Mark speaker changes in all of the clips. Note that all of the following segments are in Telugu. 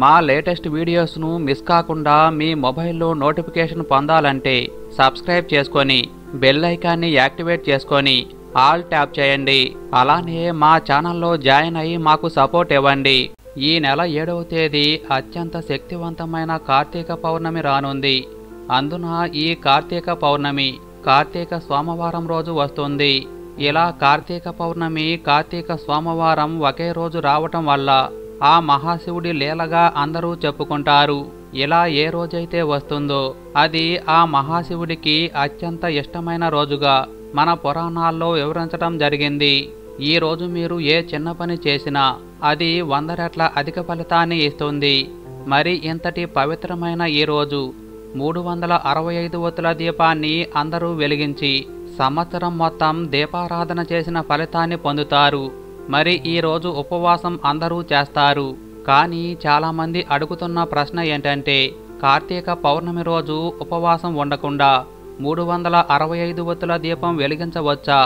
Speaker 1: మా లేటెస్ట్ వీడియోస్ను మిస్ కాకుండా మీ మొబైల్లో నోటిఫికేషన్ పొందాలంటే సబ్స్క్రైబ్ చేసుకొని బెల్ ఐకాన్ని యాక్టివేట్ చేసుకొని ఆల్ ట్యాప్ చేయండి. అలానే మా ఛానల్లో జాయిన్ అయ్యి మాకు సపోర్ట్ ఇవ్వండి. ఈ నెల ఏడవ తేదీ అత్యంత శక్తివంతమైన కార్తీక పౌర్ణమి రానుంది. అందున ఈ కార్తీక పౌర్ణమి కార్తీక సోమవారం రోజు వస్తుంది. ఇలా కార్తీక పౌర్ణమి కార్తీక సోమవారం ఒకే రోజు రావటం వల్ల ఆ మహాశివుడి లీలగా అందరూ చెప్పుకుంటారు. ఇలా ఏ రోజైతే వస్తుందో అది ఆ మహాశివుడికి అత్యంత ఇష్టమైన రోజుగా మన పురాణాల్లో వివరించడం జరిగింది. ఈ రోజు మీరు ఏ చిన్న పని చేసినా అది వంద రెట్ల అధిక ఫలితాన్ని ఇస్తుంది. మరి ఇంతటి పవిత్రమైన ఈ రోజు మూడు వందల అరవై ఐదు ఒత్తుల దీపాన్ని అందరూ వెలిగించి సంవత్సరం మొత్తం దీపారాధన చేసిన ఫలితాన్ని పొందుతారు. మరి ఈరోజు ఉపవాసం అందరూ చేస్తారు. కానీ చాలామంది అడుగుతున్న ప్రశ్న ఏంటంటే కార్తీక పౌర్ణమి రోజు ఉపవాసం ఉండకుండా మూడు వందల అరవై ఐదు వత్తుల దీపం వెలిగించవచ్చా?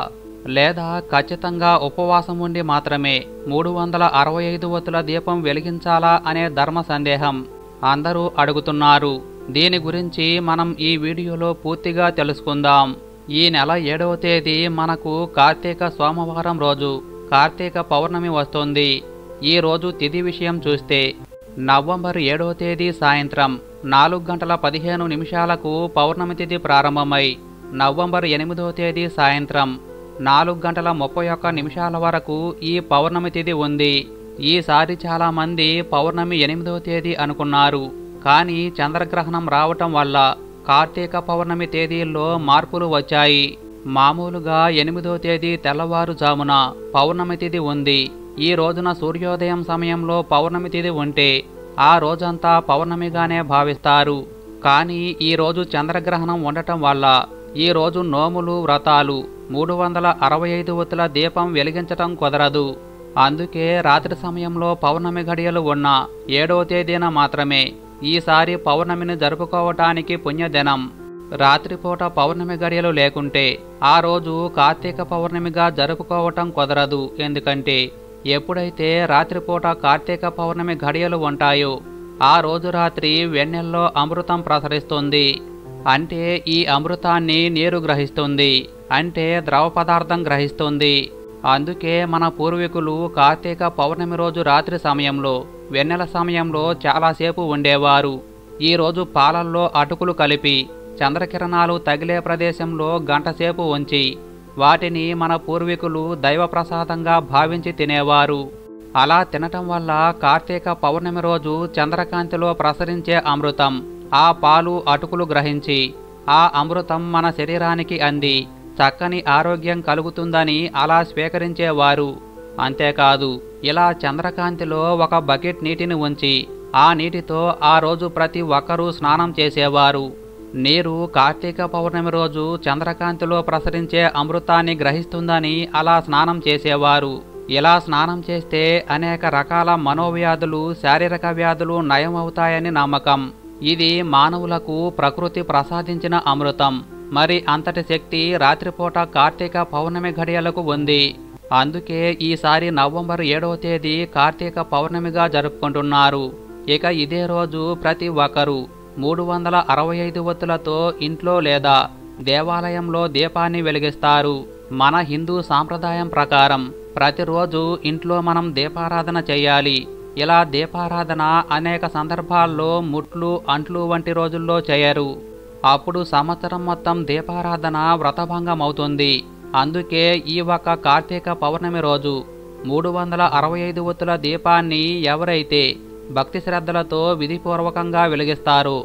Speaker 1: లేదా ఖచ్చితంగా ఉపవాసం ఉండి మాత్రమే మూడు వందల అరవై ఐదు వత్తుల దీపం వెలిగించాలా అనే ధర్మ సందేహం అందరూ అడుగుతున్నారు. దీని గురించి మనం ఈ వీడియోలో పూర్తిగా తెలుసుకుందాం. ఈ నెల ఏడవ తేదీ మనకు కార్తీక సోమవారం రోజు. కార్తీక పౌర్ణమి వస్తుంది. ఈరోజు తిథి విషయం చూస్తే నవంబర్ ఏడవ తేదీ సాయంత్రం నాలుగు గంటల పదిహేను నిమిషాలకు పౌర్ణమి తిథి ప్రారంభమై నవంబర్ ఎనిమిదవ తేదీ సాయంత్రం నాలుగు గంటల ముప్పై ఒక్క నిమిషాల వరకు ఈ పౌర్ణమి తిథి ఉంది. ఈసారి చాలామంది పౌర్ణమి ఎనిమిదవ తేదీ అనుకున్నారు. కానీ చంద్రగ్రహణం రావటం వల్ల కార్తీక పౌర్ణమి తేదీల్లో మార్పులు వచ్చాయి. మామూలుగా ఎనిమిదో తేదీ తెల్లవారుజామున పౌర్ణమి తిథి ఉంది. ఈ రోజున సూర్యోదయం సమయంలో పౌర్ణమి తిథి ఉంటే ఆ రోజంతా పౌర్ణమిగానే భావిస్తారు. కానీ ఈ రోజు చంద్రగ్రహణం ఉండటం వల్ల ఈ రోజు నోములు వ్రతాలు మూడు వందల అరవై ఐదు ఒత్తుల దీపం వెలిగించటం కుదరదు. అందుకే రాత్రి సమయంలో పౌర్ణమి గడియలు ఉన్న ఏడవ తేదీన మాత్రమే ఈసారి పౌర్ణమిని జరుపుకోవటానికి పుణ్యదినం. రాత్రిపూట పౌర్ణమి గడియలు లేకుంటే ఆ రోజు కార్తీక పౌర్ణమిగా జరుపుకోవటం కుదరదు. ఎందుకంటే ఎప్పుడైతే రాత్రిపూట కార్తీక పౌర్ణమి గడియలు ఉంటాయో ఆ రోజు రాత్రి వెన్నెల్లో అమృతం ప్రసరిస్తుంది. అంటే ఈ అమృతాన్ని నీరు గ్రహిస్తుంది. అంటే ద్రవ పదార్థం గ్రహిస్తుంది. అందుకే మన పూర్వీకులు కార్తీక పౌర్ణమి రోజు రాత్రి సమయంలో వెన్నెల సమయంలో చాలాసేపు ఉండేవారు. ఈరోజు పాలల్లో అటుకులు కలిపి చంద్రకిరణాలు తగిలే ప్రదేశంలో గంటసేపు ఉంచి వాటిని మన పూర్వీకులు దైవప్రసాదంగా భావించి తినేవారు. అలా తినటం వల్ల కార్తీక పౌర్ణమి రోజు చంద్రకాంతిలో ప్రసరించే అమృతం ఆ పాలు అటుకులు గ్రహించి ఆ అమృతం మన శరీరానికి అంది చక్కని ఆరోగ్యం కలుగుతుందని అలా స్వీకరించేవారు. అంతేకాదు ఇలా చంద్రకాంతిలో ఒక బకెట్ నీటిని ఉంచి ఆ నీటితో ఆ రోజు ప్రతి ఒక్కరూ స్నానం చేసేవారు. నీరు కార్తీక పౌర్ణమి రోజు చంద్రకాంతిలో ప్రసరించే అమృతాన్ని గ్రహిస్తుందని అలా స్నానం చేసేవారు. ఇలా స్నానం చేస్తే అనేక రకాల మనోవ్యాధులు శారీరక వ్యాధులు నయమవుతాయని నమ్మకం. ఇది మానవులకు ప్రకృతి ప్రసాదించిన అమృతం. మరి అంతటి శక్తి రాత్రిపూట కార్తీక పౌర్ణమి ఘడియలకు ఉంది. అందుకే ఈసారి నవంబర్ ఏడవ తేదీ కార్తీక పౌర్ణమిగా జరుపుకుంటున్నారు. ఇక ఇదే రోజు ప్రతి ఒక్కరూ మూడు వందల అరవై ఐదు వత్తులతో ఇంట్లో లేదా దేవాలయంలో దీపాన్ని వెలిగిస్తారు. మన హిందూ సాంప్రదాయం ప్రకారం ప్రతిరోజు ఇంట్లో మనం దీపారాధన చేయాలి. ఇలా దీపారాధన అనేక సందర్భాల్లో ముట్లు అంట్లు వంటి రోజుల్లో చేయరు. అప్పుడు సంవత్సరం మొత్తం దీపారాధన వ్రతభంగం అవుతుంది అందుకే ఈ ఒక్క కార్తీక పౌర్ణమి రోజు మూడు వందల అరవై ఐదు ఒత్తుల దీపాన్ని ఎవరైతే భక్తి శ్రద్ధలతో విధిపూర్వకంగా వెలిగిస్తారు.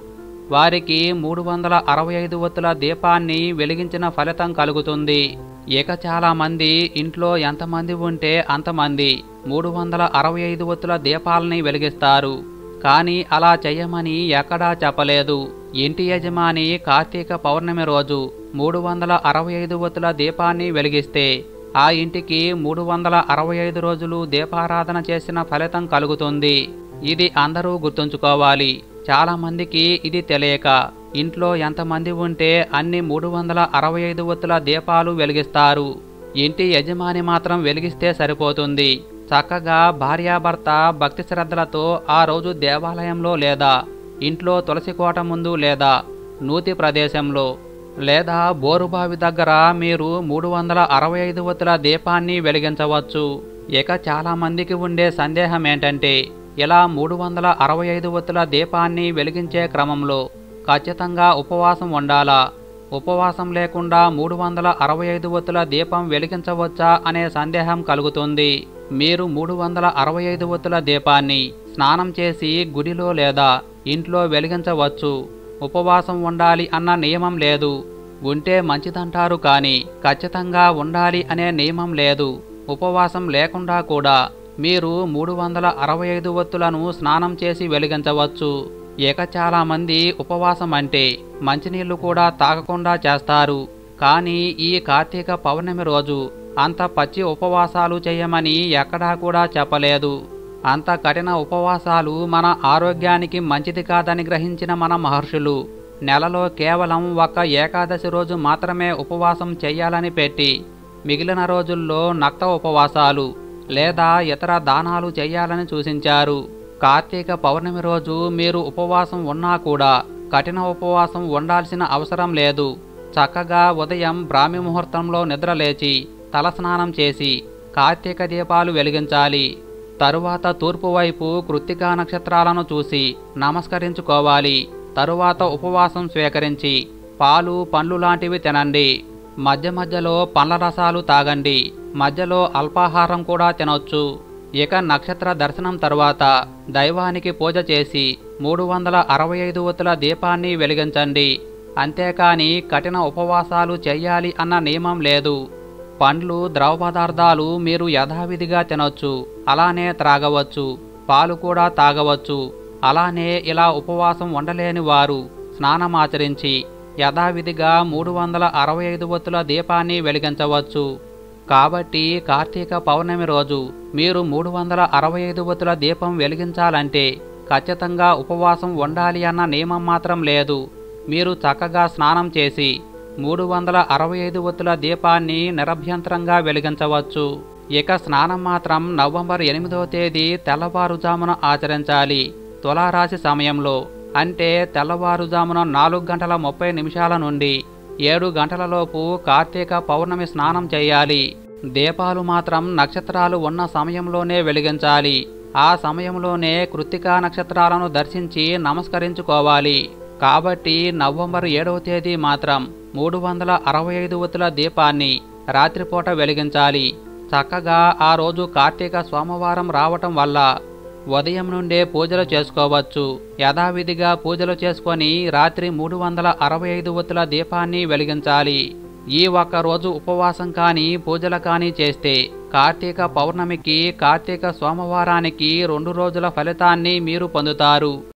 Speaker 1: వారికి మూడు వందల అరవై ఐదు వత్తుల దీపాన్ని వెలిగించిన ఫలితం కలుగుతుంది. ఇక చాలామంది ఇంట్లో ఎంతమంది ఉంటే అంతమంది మూడు వందల అరవై ఐదు వత్తుల దీపాలని వెలిగిస్తారు. కానీ అలా చెయ్యమని ఎక్కడా చెప్పలేదు. ఇంటి యజమాని కార్తీక పౌర్ణమి రోజు మూడు వందల అరవై ఐదు వత్తుల దీపాన్ని వెలిగిస్తే ఆ ఇంటికి మూడు వందల అరవై ఐదు రోజులు దీపారాధన చేసిన ఫలితం కలుగుతుంది. ఇది అందరూ గుర్తుంచుకోవాలి. చాలామందికి ఇది తెలియక ఇంట్లో ఎంతమంది ఉంటే అన్ని మూడు వందల అరవై ఐదు ఒత్తుల దీపాలు వెలిగిస్తారు. ఇంటి యజమాని మాత్రం వెలిగిస్తే సరిపోతుంది. చక్కగా భార్యాభర్త భక్తి శ్రద్ధలతో ఆ రోజు దేవాలయంలో లేదా ఇంట్లో తులసి కోట ముందు లేదా నూతి ప్రదేశంలో లేదా బోరుబావి దగ్గర మీరు మూడు వందల అరవై ఐదు వత్తుల దీపాన్ని వెలిగించవచ్చు. ఇక చాలామందికి ఉండే సందేహం ఏంటంటే ఇలా మూడు వందల అరవై ఐదు వత్తుల దీపాన్ని వెలిగించే క్రమంలో ఖచ్చితంగా ఉపవాసం ఉండాలా? ఉపవాసం లేకుండా మూడు వందల అరవై ఐదు వత్తుల దీపం వెలిగించవచ్చా అనే సందేహం కలుగుతుంది. మీరు మూడు వందల అరవై ఐదు వత్తుల దీపాన్ని స్నానం చేసి గుడిలో లేదా ఇంట్లో వెలిగించవచ్చు. ఉపవాసం ఉండాలి అన్న నియమం లేదు. ఉంటే మంచిదంటారు కానీ ఖచ్చితంగా ఉండాలి అనే నియమం లేదు. ఉపవాసం లేకుండా కూడా మీరు మూడు వందల అరవై ఐదు వత్తులను స్నానం చేసి వెలిగించవచ్చు. ఇక చాలామంది ఉపవాసం అంటే మంచినీళ్ళు కూడా తాగకుండా చేస్తారు. కానీ ఈ కార్తీక పౌర్ణమి రోజు అంత పచ్చి ఉపవాసాలు చేయమని ఎక్కడా కూడా చెప్పలేదు. అంత కఠిన ఉపవాసాలు మన ఆరోగ్యానికి మంచిది కాదని గ్రహించిన మన మహర్షులు నెలలో కేవలం ఒక్క ఏకాదశి రోజు మాత్రమే ఉపవాసం చెయ్యాలని పెట్టి మిగిలిన రోజుల్లో నక్త ఉపవాసాలు లేదా ఇతర దానాలు చేయాలని సూచించారు. కార్తీక పౌర్ణమి రోజు మీరు ఉపవాసం ఉన్నా కూడా కఠిన ఉపవాసం ఉండాల్సిన అవసరం లేదు. చక్కగా ఉదయం బ్రాహ్మి ముహూర్తంలో నిద్రలేచి తలస్నానం చేసి కార్తీక దీపాలు వెలిగించాలి. తరువాత తూర్పు వైపు కృత్తికా నక్షత్రాలను చూసి నమస్కరించుకోవాలి. తరువాత ఉపవాసం స్వీకరించి పాలు పండ్లు లాంటివి తినండి. మధ్య మధ్యలో పండ్ల రసాలు తాగండి. మధ్యలో అల్పాహారం కూడా తినొచ్చు. ఇక నక్షత్ర దర్శనం తరువాత దైవానికి పూజ చేసి మూడు వందల అరవై ఐదు వత్తుల దీపాన్ని వెలిగించండి. అంతేకాని కఠిన ఉపవాసాలు చెయ్యాలి అన్న నియమం లేదు. పండ్లు ద్రవ పదార్థాలు మీరు యథావిధిగా తినొచ్చు. అలానే త్రాగవచ్చు. పాలు కూడా తాగవచ్చు. అలానే ఇలా ఉపవాసం ఉండలేని వారు స్నానమాచరించి యథావిధిగా మూడు వందల అరవై ఐదు వత్తుల దీపాన్ని వెలిగించవచ్చు. కాబట్టి కార్తీక పౌర్ణమి రోజు మీరు మూడు వందల అరవై ఐదు వత్తుల దీపం వెలిగించాలంటే ఖచ్చితంగా ఉపవాసం ఉండాలి అన్న నియమం మాత్రం లేదు. మీరు చక్కగా స్నానం చేసి మూడు వందల అరవై ఐదు వత్తుల దీపాన్ని నిరభ్యంతరంగా వెలిగించవచ్చు. ఇక స్నానం మాత్రం నవంబర్ ఎనిమిదవ తేదీ తెల్లవారుజామున ఆచరించాలి. తులారాశి సమయంలో అంటే తెల్లవారుజామున నాలుగు గంటల ముప్పై నిమిషాల నుండి ఏడు గంటలలోపు కార్తీక పౌర్ణమి స్నానం చేయాలి. దీపాలు మాత్రం నక్షత్రాలు ఉన్న సమయంలోనే వెలిగించాలి. ఆ సమయంలోనే కృత్తికా నక్షత్రాలను దర్శించి నమస్కరించుకోవాలి. కాబట్టి నవంబర్ ఏడవ తేదీ మాత్రం మూడు వందల అరవై ఐదు వత్తుల దీపాన్ని రాత్రిపూట వెలిగించాలి. చక్కగా ఆ రోజు కార్తీక సోమవారం రావటం వల్ల ఉదయం నుండే పూజలు చేసుకోవచ్చు. యథావిధిగా పూజలు చేసుకొని రాత్రి మూడు వందల అరవై ఐదు ఒత్తుల దీపాన్ని వెలిగించాలి. ఈ ఒక్క రోజు ఉపవాసం కానీ పూజలు కానీ చేస్తే కార్తీక పౌర్ణమికి కార్తీక సోమవారానికి రెండు రోజుల ఫలితాన్ని మీరు పొందుతారు.